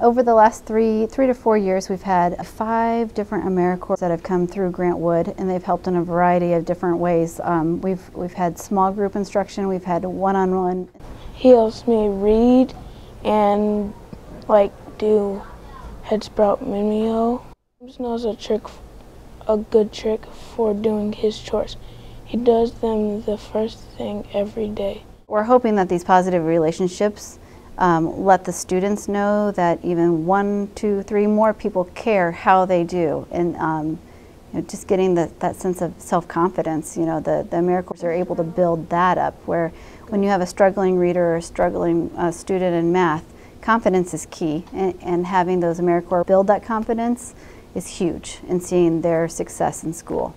Over the last three, three to four years, we've had five different AmeriCorps that have come through Grant Wood, and they've helped in a variety of different ways. Um, we've we've had small group instruction, we've had one-on-one. -on -one. He helps me read and like do head sprout Mimio. He knows a trick, a good trick for doing his chores. He does them the first thing every day. We're hoping that these positive relationships um, let the students know that even one, two, three more people care how they do. And um, you know, just getting the, that sense of self-confidence, you know, the, the AmeriCorps are able to build that up where when you have a struggling reader or a struggling uh, student in math, confidence is key. And, and having those AmeriCorps build that confidence is huge in seeing their success in school.